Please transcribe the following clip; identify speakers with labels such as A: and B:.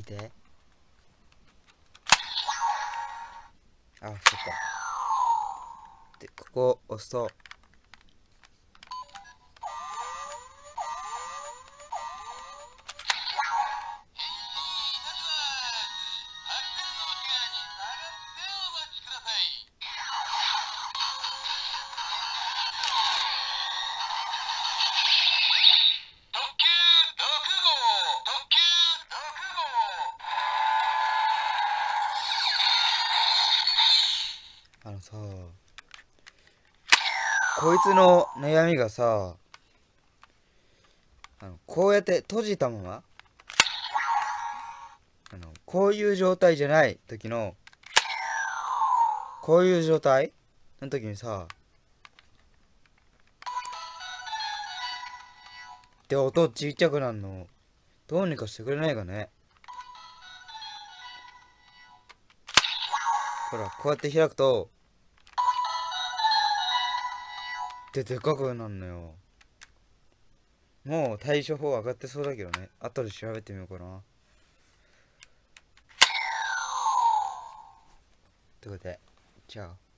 A: 見て。あそっか。でここ押すと。あのさこいつの悩みがさあのこうやって閉じたままあのこういう状態じゃない時のこういう状態の時にさで音ちっちゃくなるのどうにかしてくれないかね。ほらこうやって開くとででかくなるのよ。もう対処法上がってそうだけどね。後で調べてみようかな。ということでじゃあ